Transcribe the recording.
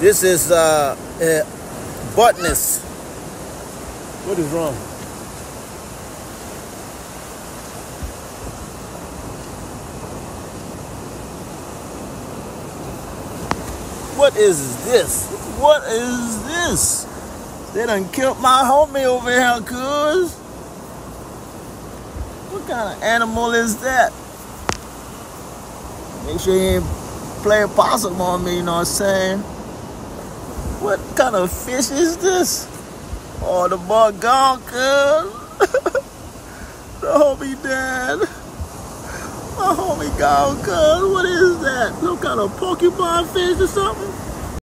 This is uh, uh buttness. What is wrong? What is this? What is this? They done killed my homie over here, cuz. What kind of animal is that? Make sure you ain't play possum on me, you know what I'm saying? What kind of fish is this? Oh, the bug gone, the homie dead. My homie gone. What is that? Some kind of porcupine fish or something?